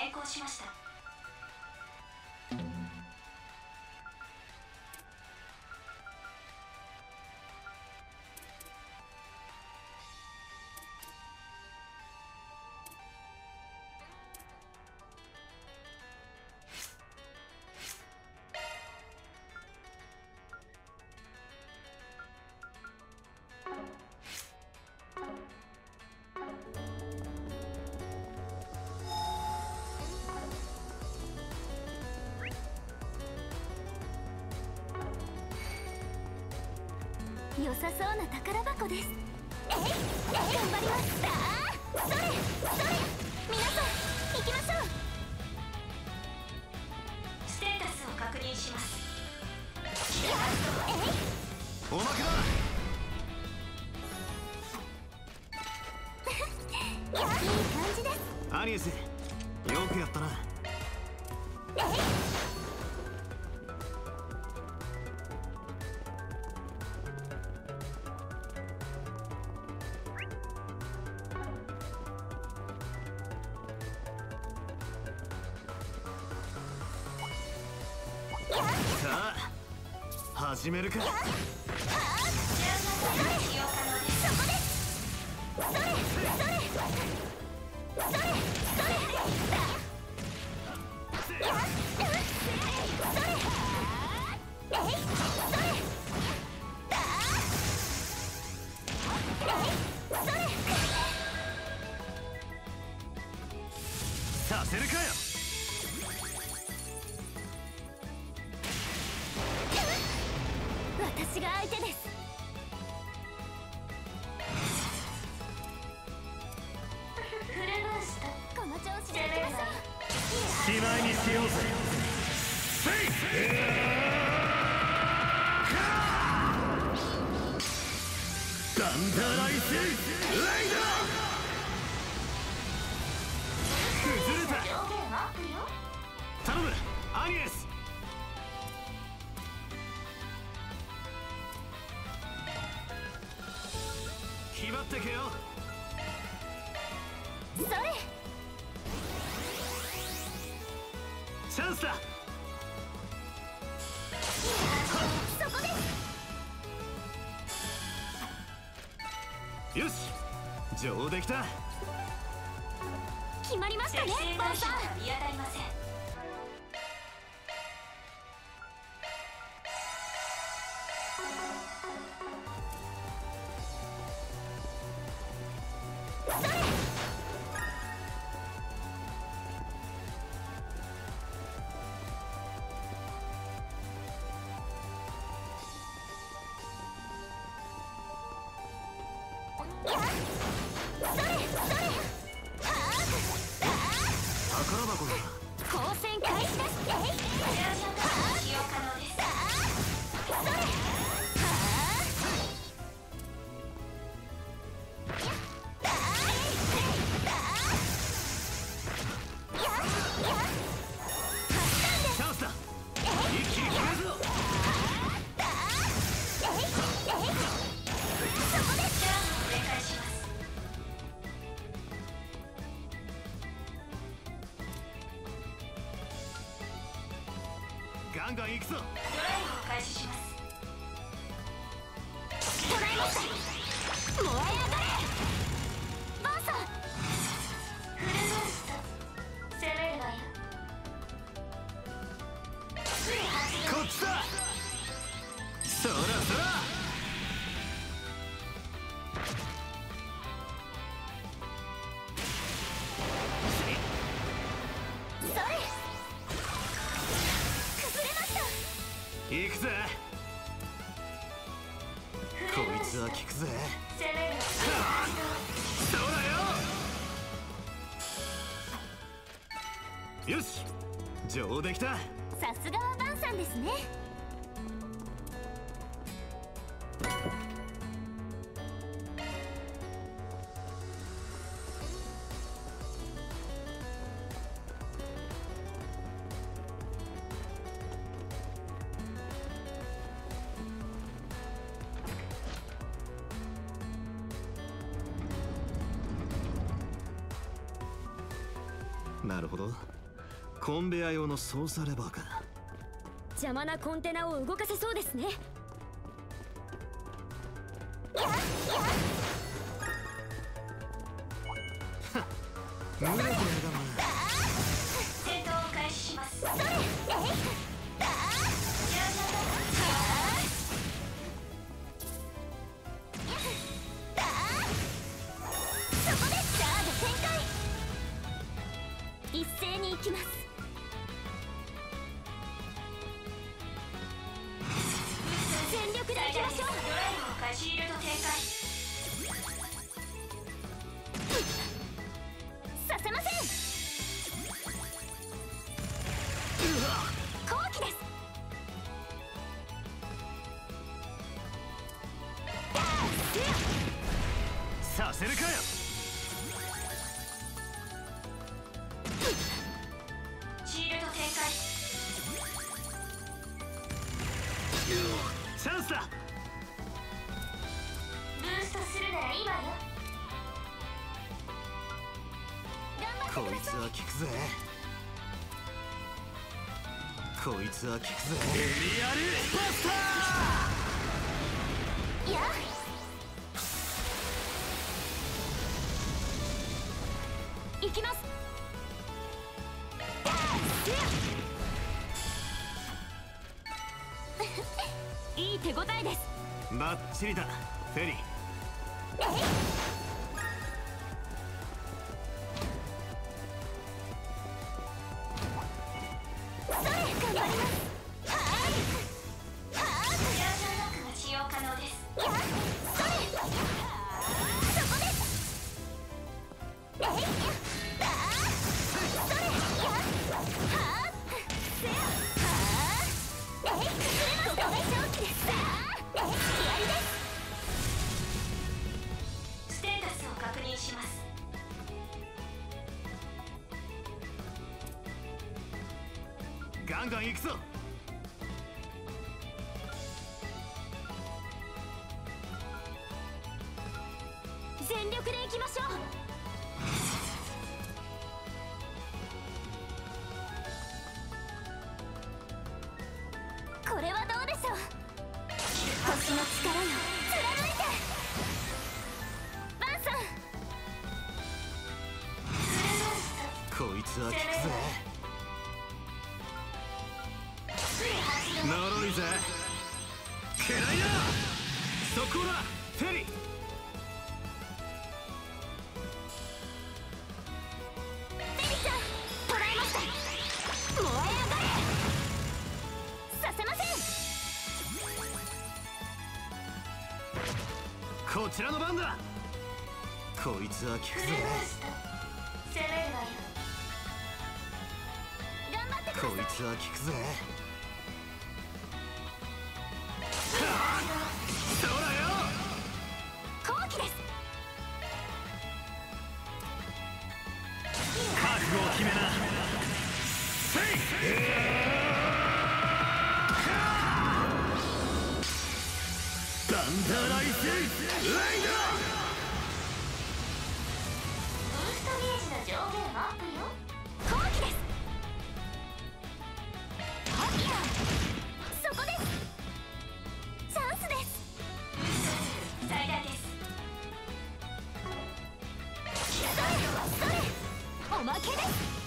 成功しました。良さそうな宝箱です。えいえい頑張ります。あそれそれ皆さん行きましょう。ステータスを確認します。おまけだ。始めるか。やさせるかよ。できた。決まりましたねバンさん。くぞなるほど。コンベヤ用の操作レバーか。邪魔なコンテナを動かせそうですね。きます。聞くぜ。こいつは効くぜ。エリアルバスター！やっガンガン行くぞ。はくぞ。こいつは効くぜ。おまけです。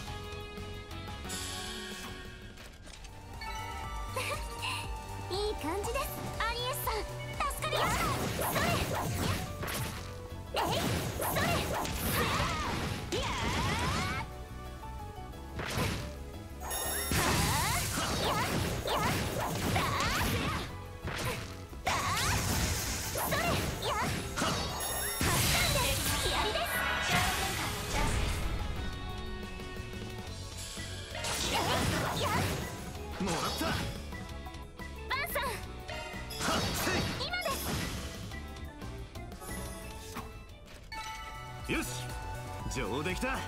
さ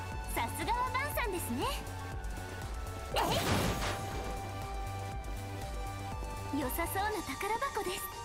すがはバンさんですね。えい良さそうな宝箱です。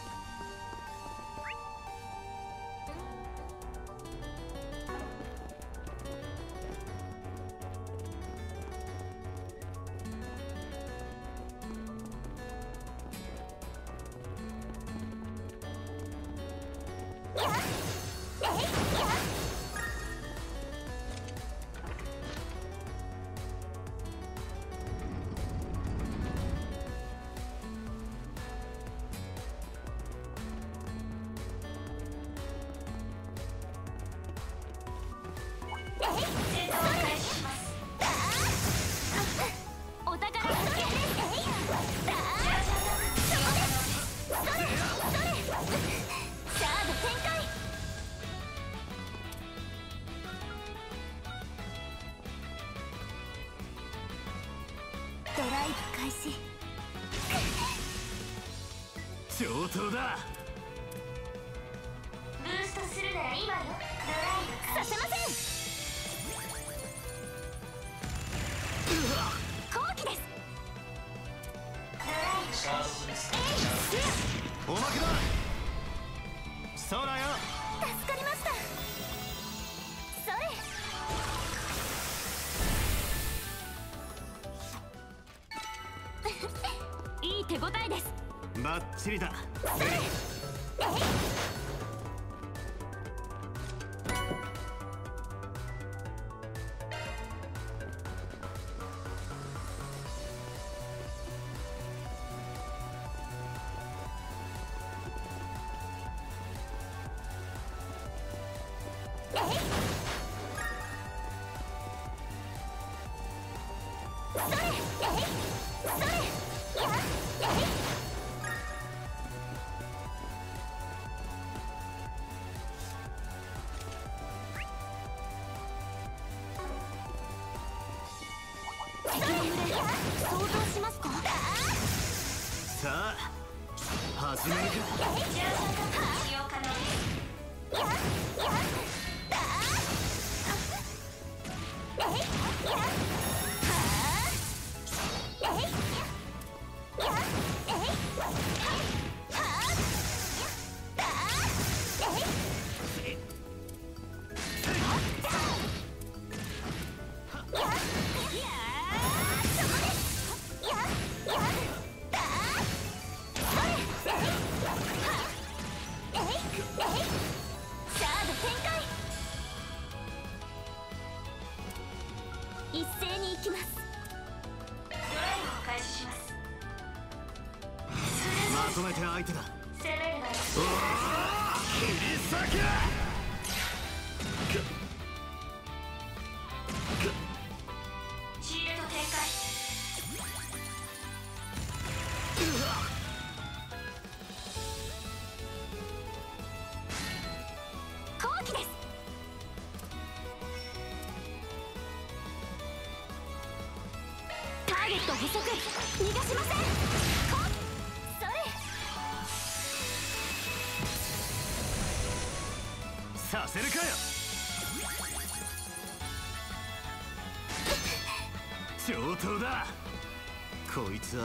ドライブ開始。上等だ。ブーストするなら今よ。ドライブ開始。させません。後期です。ドライブシャードブーストえいおまけだ。よ。助バッチリだ。一斉に行きます。ドライブを開始しますまとめて相手だ。攻めるなよ。切り裂け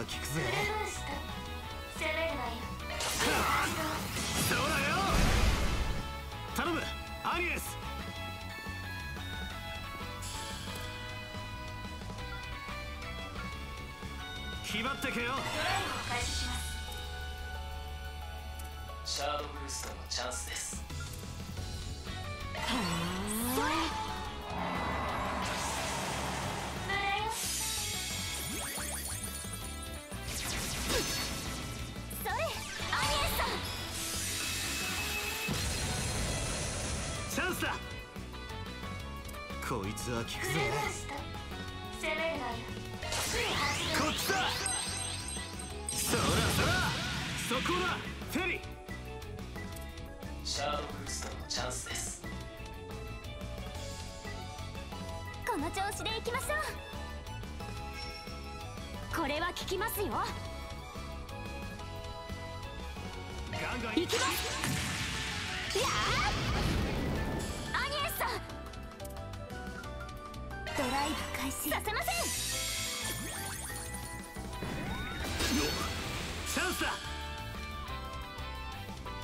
聞くぜ。フルースト攻めるわよそらよ頼むアニエス決まってけよつは効くフルぜブースト攻めるなよ。こっちだ。そらそら。そこだフェリー。シャードブーストのチャンスです。この調子でいきましょう。これは効きますよ。ガンガンいきます。やあライブ開始。させません。よチャンスだ。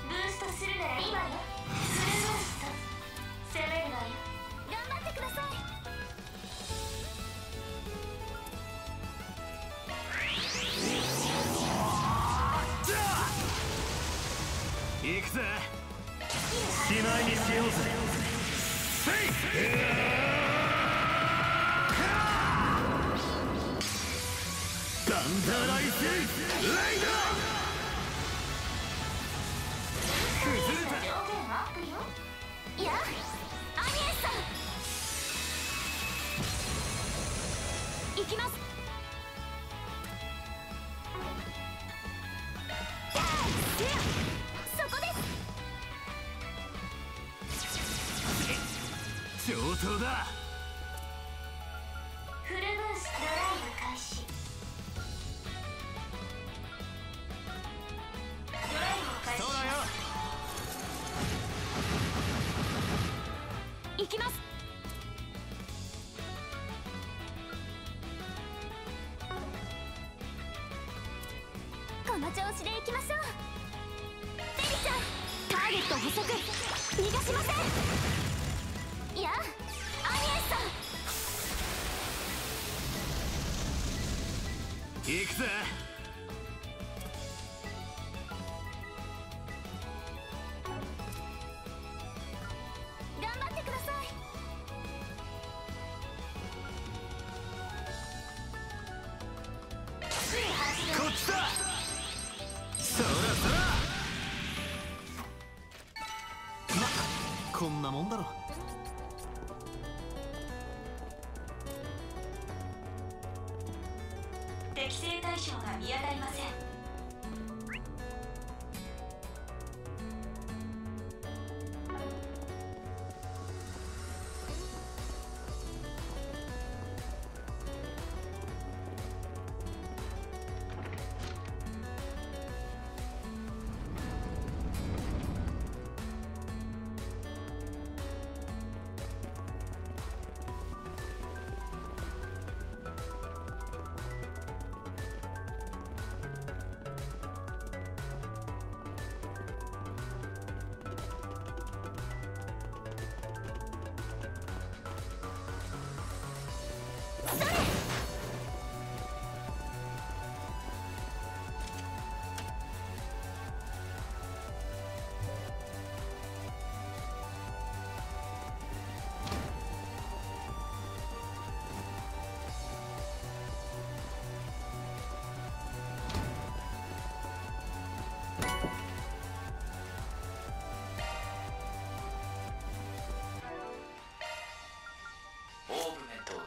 ブーストするなら今よ。ルブースト攻めるわよ。頑張ってください。くぜ。しないにしようぜ。せい！under I think! 行くぜ。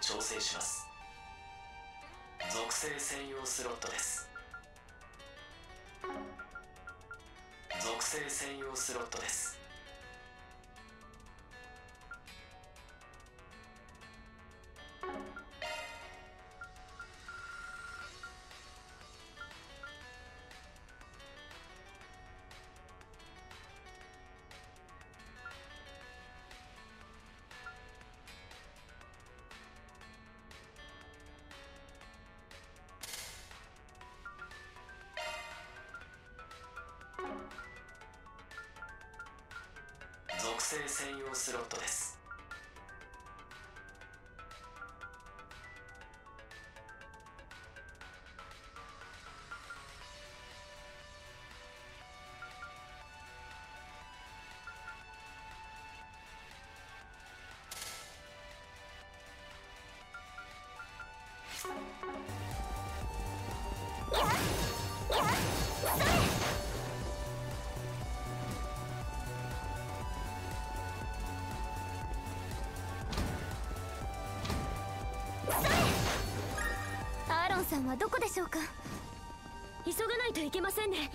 調整します。属性専用スロットです。属性専用スロットです。はどこでしょうか？急がないといけませんね。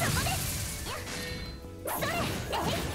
そこです。それえい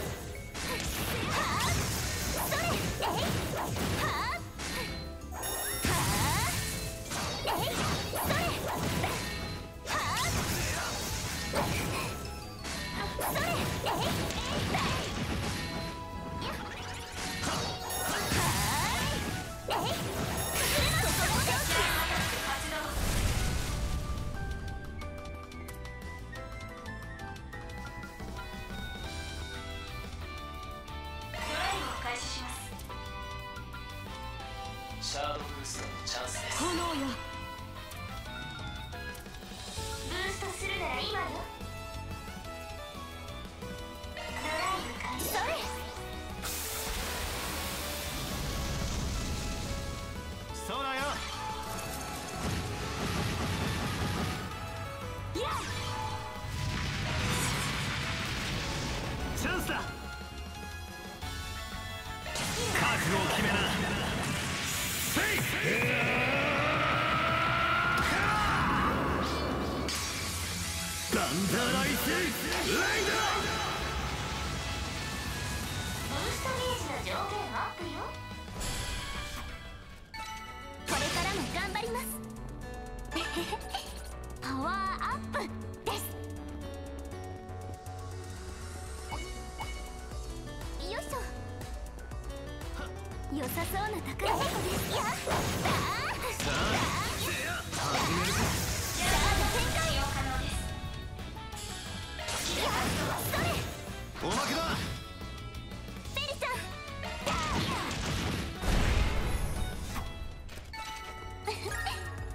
さそうな宝箱ですさあ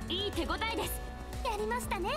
いい手応えですやりましたね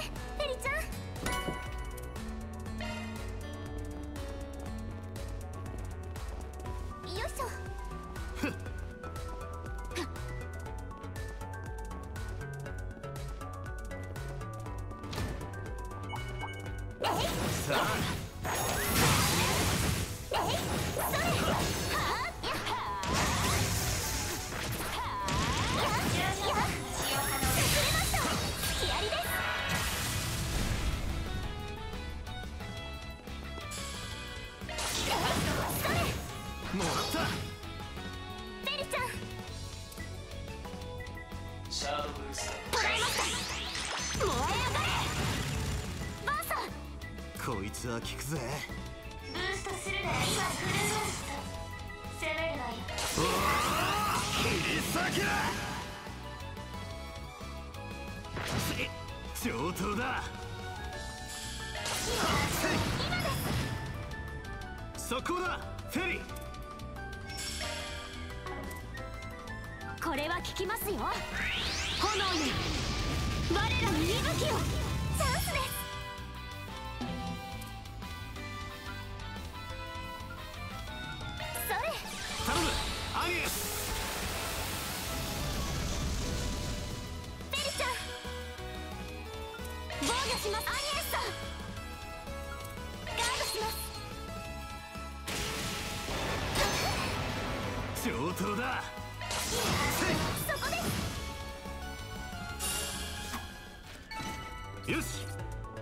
よし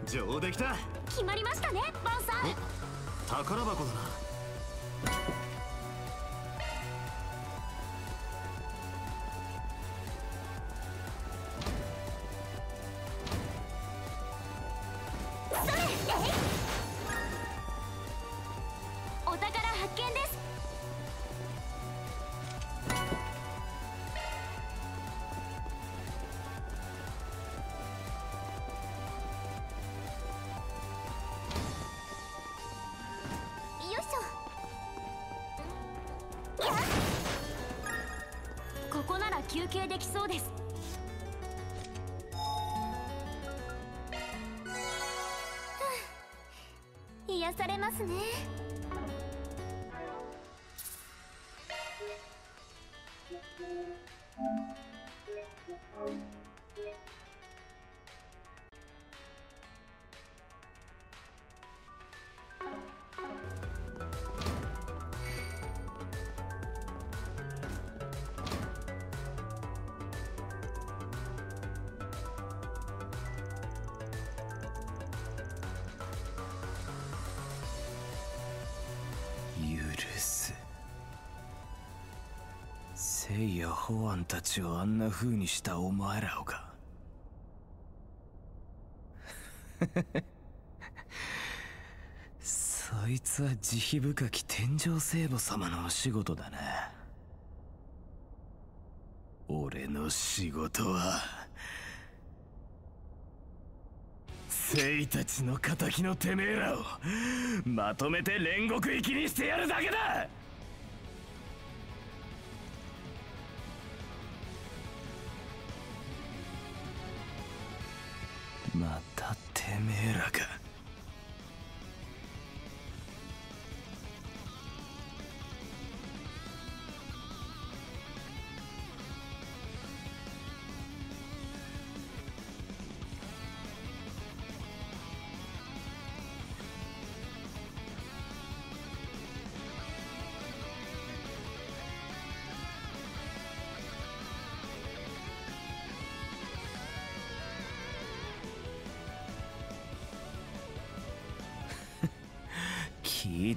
上出来た決まりましたねバンさん。宝箱だな。保安たちをあんな風にしたお前らをか。そいつは慈悲深き天上聖母様のお仕事だな。俺の仕事は聖たちの敵のてめえらをまとめて煉獄行きにしてやるだけだ。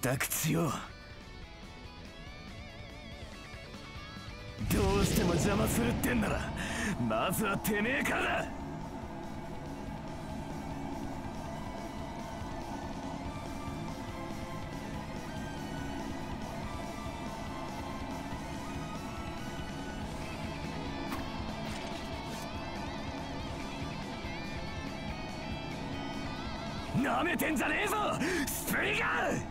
たく強どうしても邪魔するってんならまずはてめえからだ。なめてんじゃねえぞスプリガー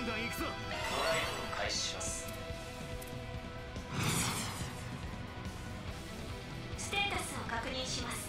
ンガン行くぞ。トライを開始します。ステータスを確認します。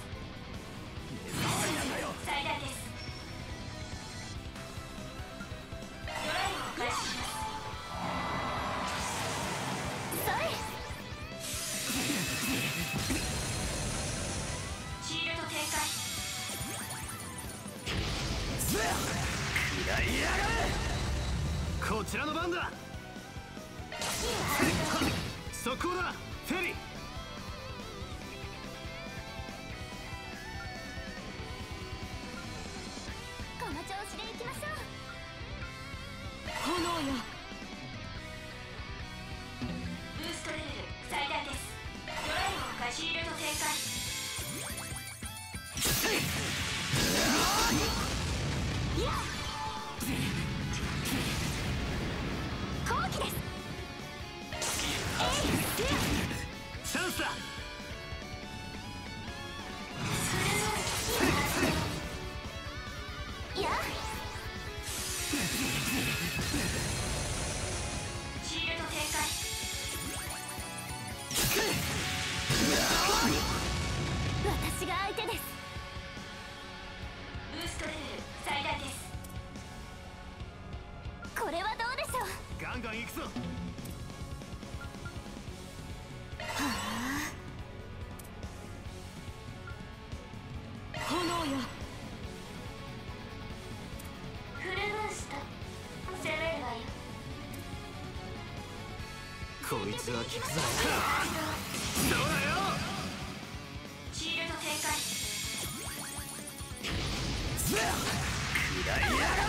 こいつは効くぞ。どうだよ。シールド展開くらいやが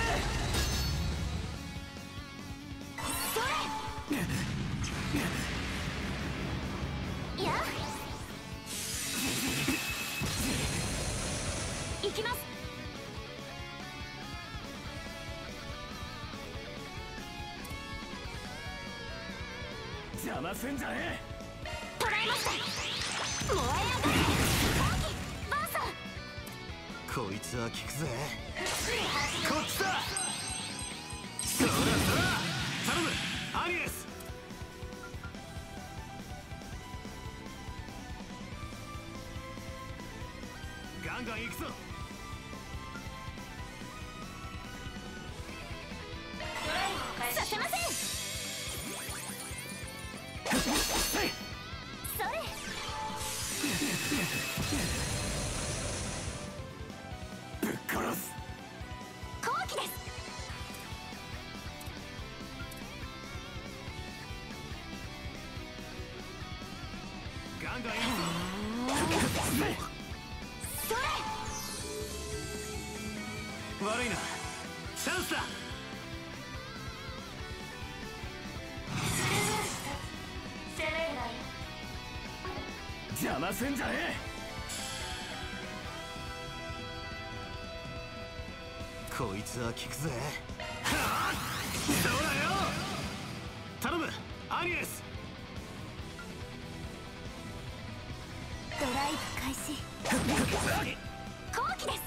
邪魔んじゃねえ。こいつはくぜ。うだよ。頼む。アニエス。ドライブ開始。後期です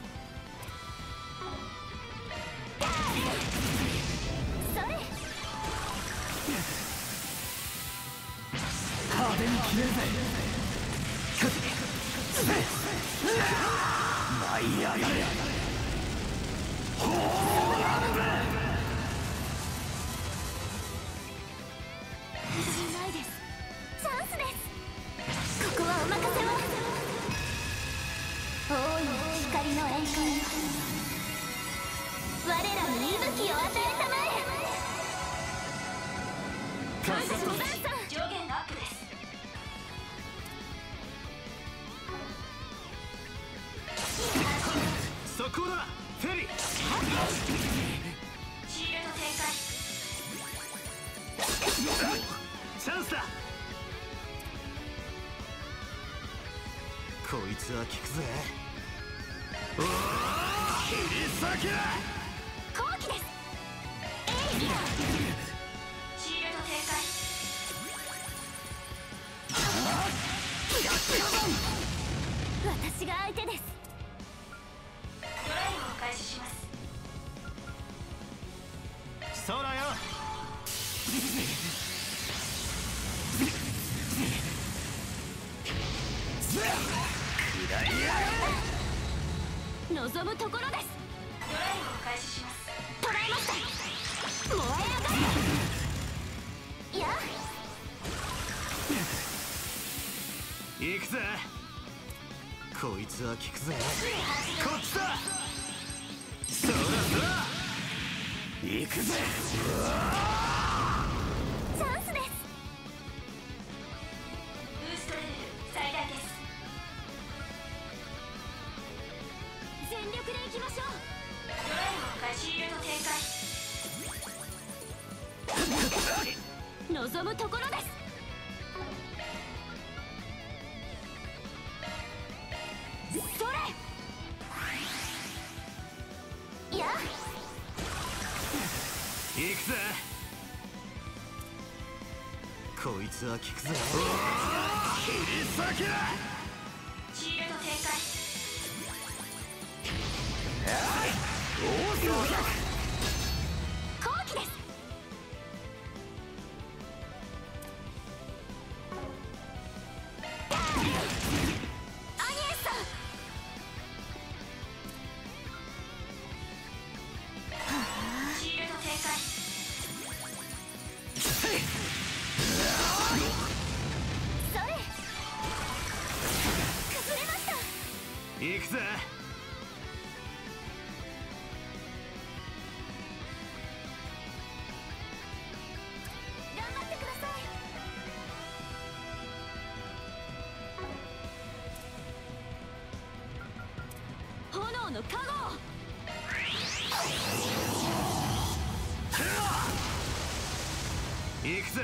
派手に決めるぜ yeah, yeah. こいつは効くぜ。こっちだ。そらそら行くぜ。は効く切り裂けだの加護行くぜ。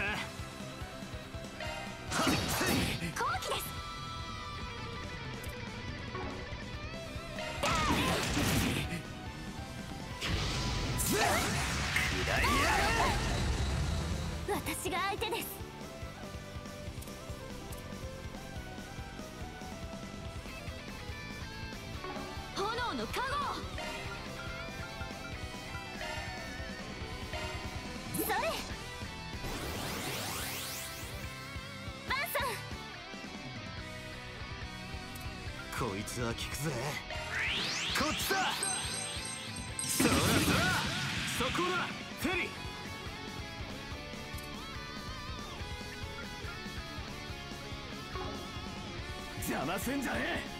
後期です私が相手ですの加護それ。バンさん。こいつは効くぜ。こっちだ。そらそらそこだ。フェリー。邪魔すんじゃねえ。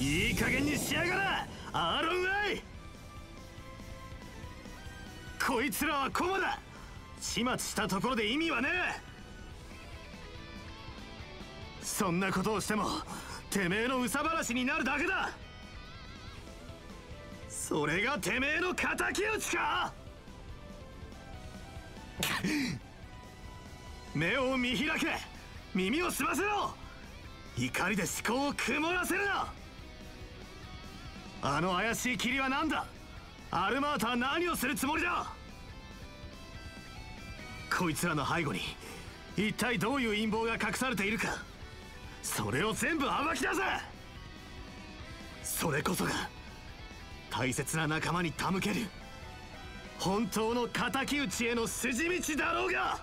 いい加減にしやがらアーロンアイ。こいつらは駒だ。始末したところで意味はねえ。そんなことをしてもてめえの憂さ晴らしになるだけだ。それがてめえの敵討ちか。目を見開け。耳を澄ませろ。怒りで思考を曇らせるな。あの怪しい霧は何だ。アルマータは何をするつもりだ。こいつらの背後に一体どういう陰謀が隠されているか。それを全部暴き出せ！それこそが大切な仲間に手向ける本当の敵討ちへの筋道だろうが！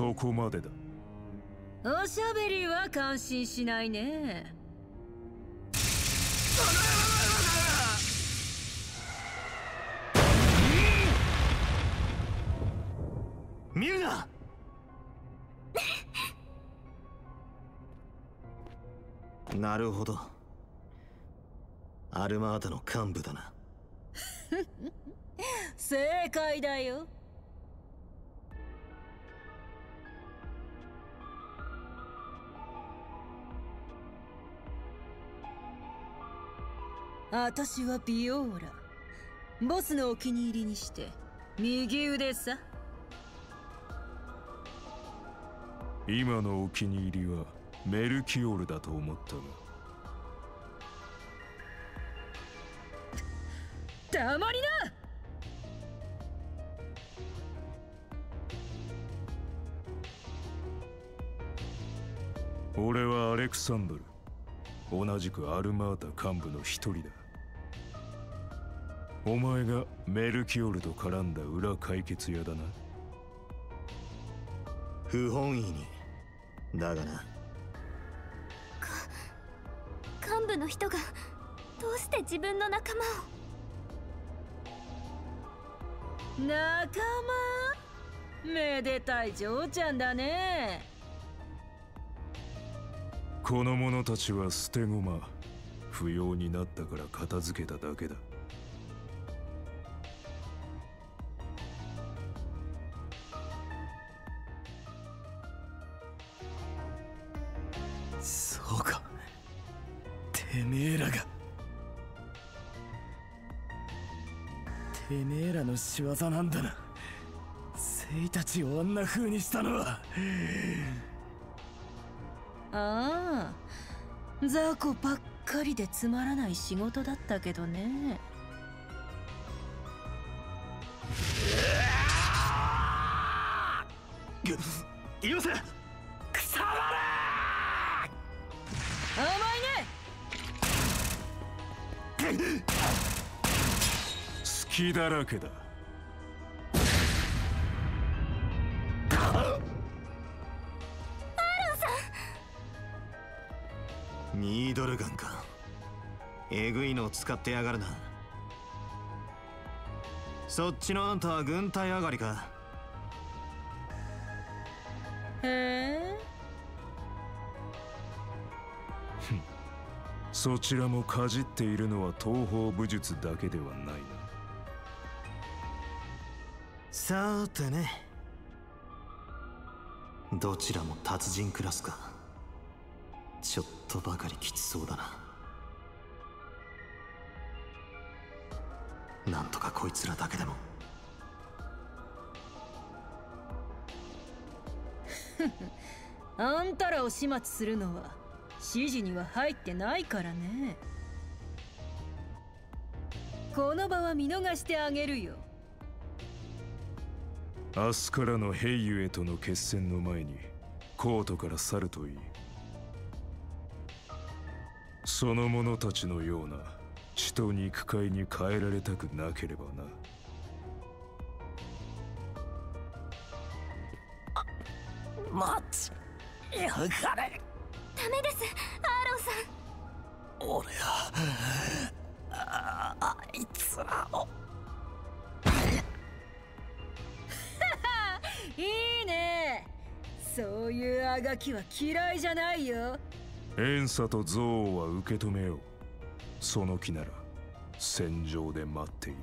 そこまでだ。おしゃべりは感心しないね。見るななるほど。アルマータの私はビオーラ。ボスのお気に入りにして右腕さ。今のお気に入りはメルキオールだと思ったが 黙りな！俺はアレクサンドル。同じくアルマータ幹部の一人だお前がメルキオールと絡んだ裏解決屋だな。不本意に。だがな。幹部の人がどうして自分の仲間を？仲間？めでたい嬢ちゃんだね。この者たちは捨て駒。不要になったから片付けただけだめえらが。てめえらの仕業なんだな。生たちをあんな風にしたのは。ああ。雑魚ばっかりでつまらない仕事だったけどね。よせ隙だらけだ。ニードルガンか。えぐいのを使ってやがるな。そっちのあんたは軍隊上がりか。へえ。そちらもかじっているのは東方武術だけではないなさーてね。どちらも達人クラスか。ちょっとばかりきつそうだな。なんとかこいつらだけでも。あんたらを始末するのは指示には入ってないからね。この場は見逃してあげるよ。明日からのヘイユへとの決戦の前にコートから去るといい。その者たちのような血と肉塊に変えられたくなければな。待ち。やがれ。ダメです。アーロンさん。俺はああいつらを。いいね。そういうあがきは嫌いじゃないよ。エンサと憎悪は受け止めよう。その気なら戦場で待っている。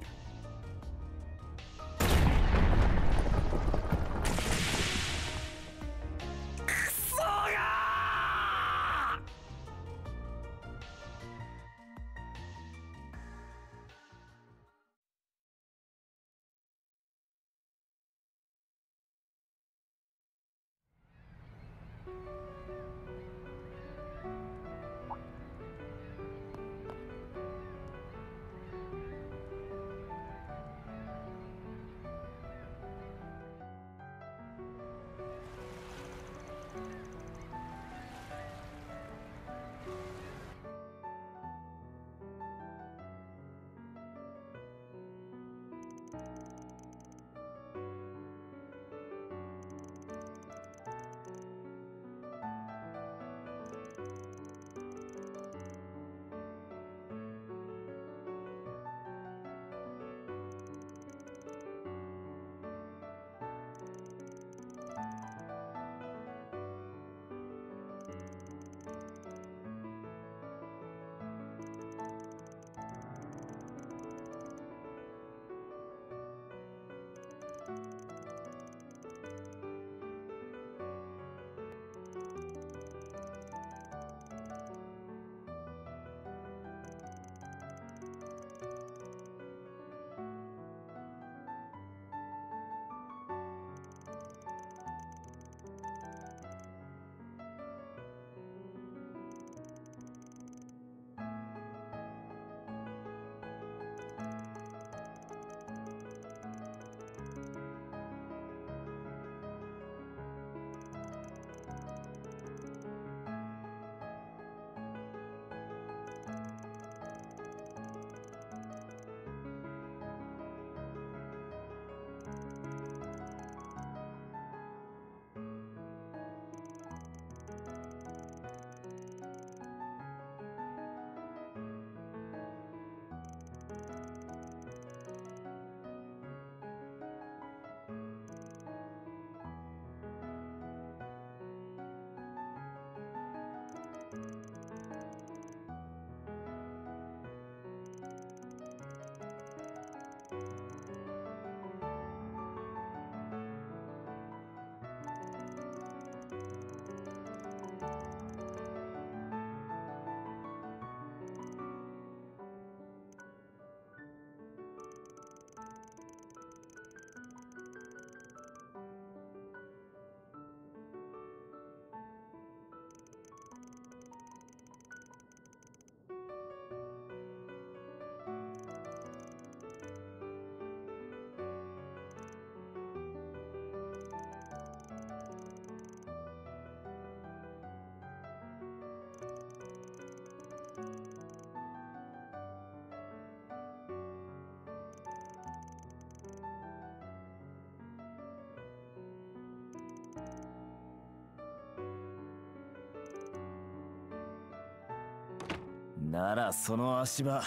ならその足場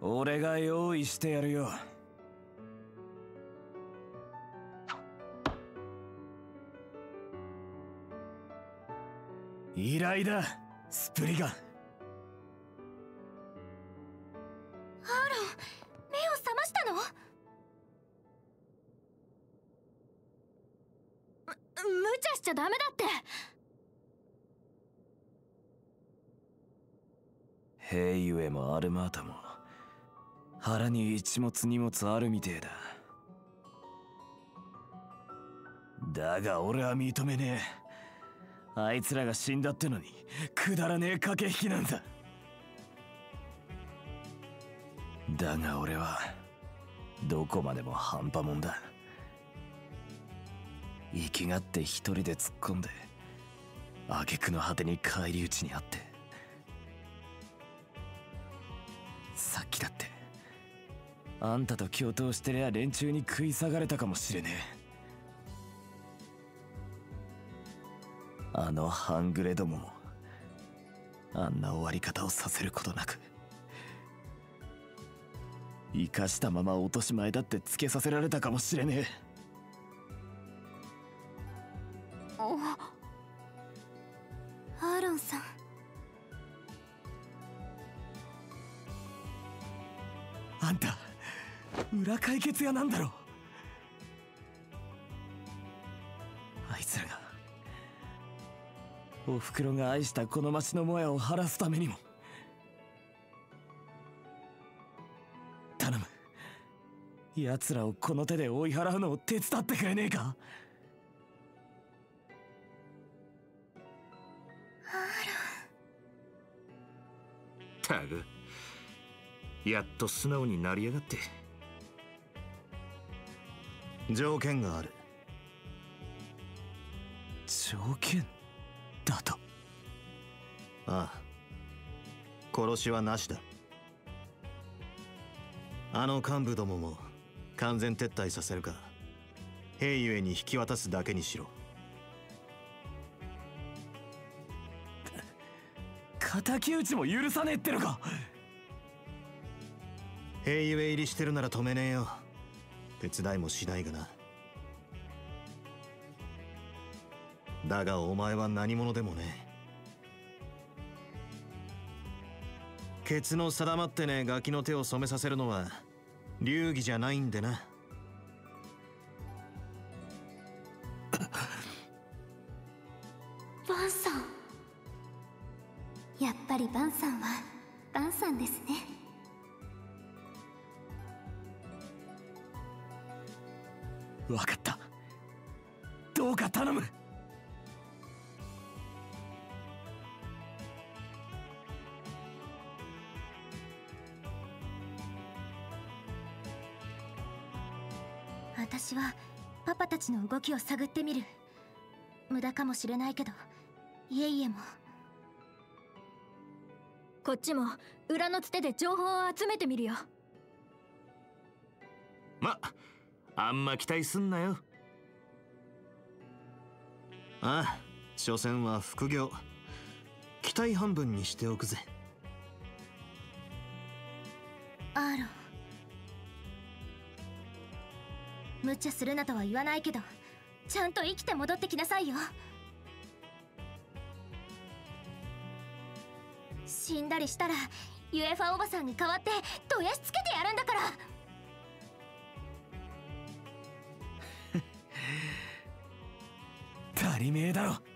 俺が用意してやるよ。依頼だスプリガン。エもアルマータも腹に一物荷物あるみてえだ。だが俺は認めねえ。あいつらが死んだってのにくだらねえ駆け引きなんだ。だが俺はどこまでも半端もんだ。生きがって一人で突っ込んで挙句の果てに返り討ちにあって。だって。あんたと共闘してりゃ連中に食い下がれたかもしれねえ。あの半グレどももあんな終わり方をさせることなく。生かしたまま落とし前だってつけさせられたかもしれねえ。裏解決屋なんだろあいつらがおふくろが愛したこの町のもやを晴らすためにも。頼む。奴らをこの手で追い払うのを手伝ってくれねえか。たくやっと素直になりやがって。条件がある。条件？だと？ああ。殺しはなしだ。あの幹部どもも完全撤退させるか。兵ゆえに引き渡すだけにしろ。敵討ちも許さねえってのか。兵ゆえ入りしてるなら止めねえよ手伝いもしないがな。だがお前は何者でもね。ケツの定まってねガキの手を染めさせるのは流儀じゃないんでな。きを探ってみる。無駄かもしれないけどいえいえも。こっちも裏のつてで情報を集めてみるよ。まあんま期待すんなよ。ああ所詮は副業。期待半分にしておくぜ。アーロン。無茶するなとは言わないけどちゃんと生きて戻ってきなさいよ。死んだりしたらユエファおばさんに代わってどやしつけてやるんだから。足りめえだろ。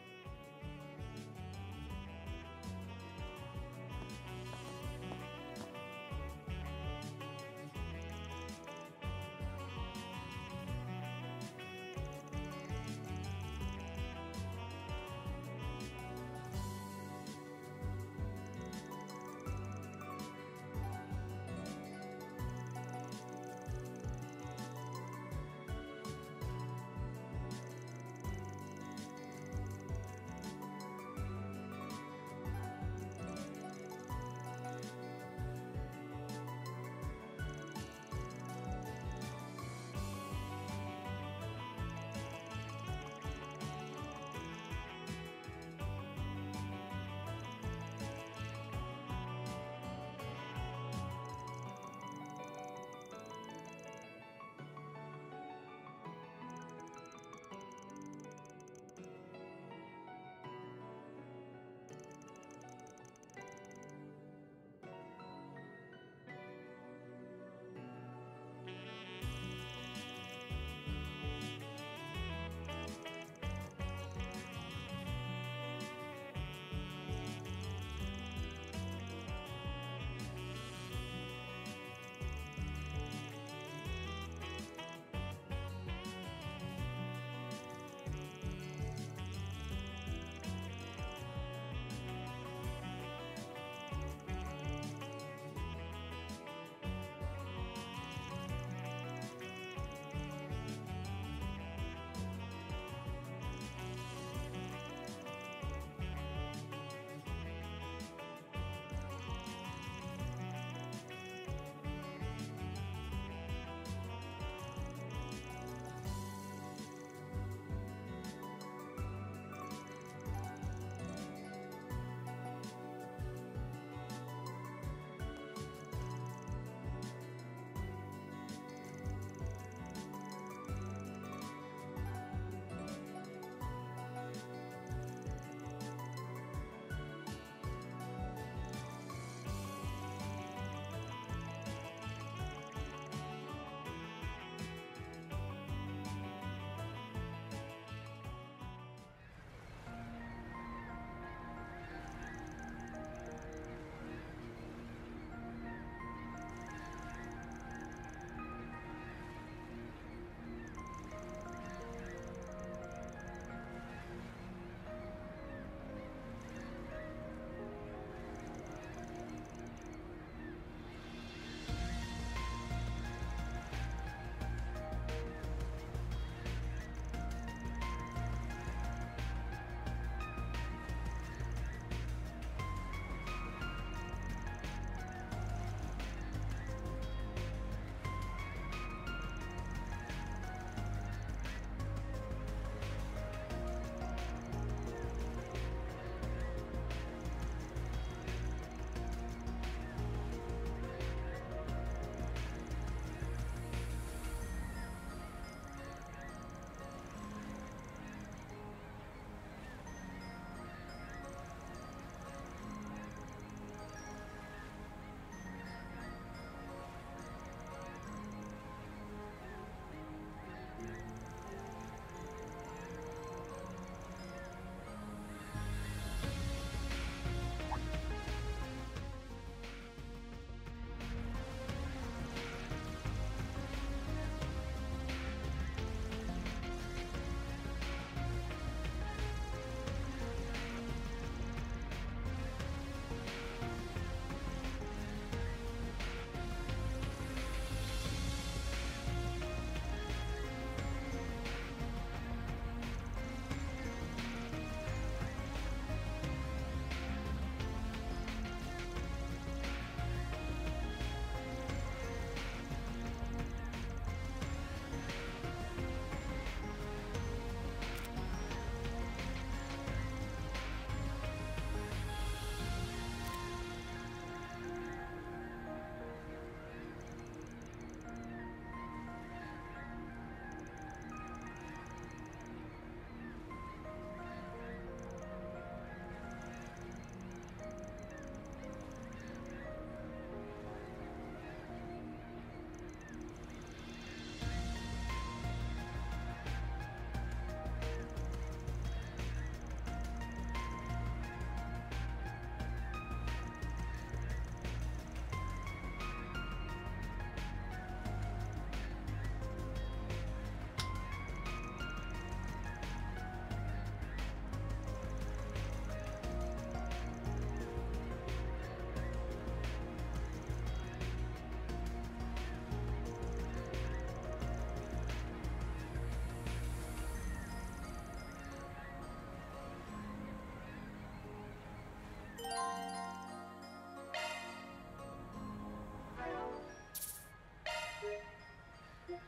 Thank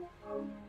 you.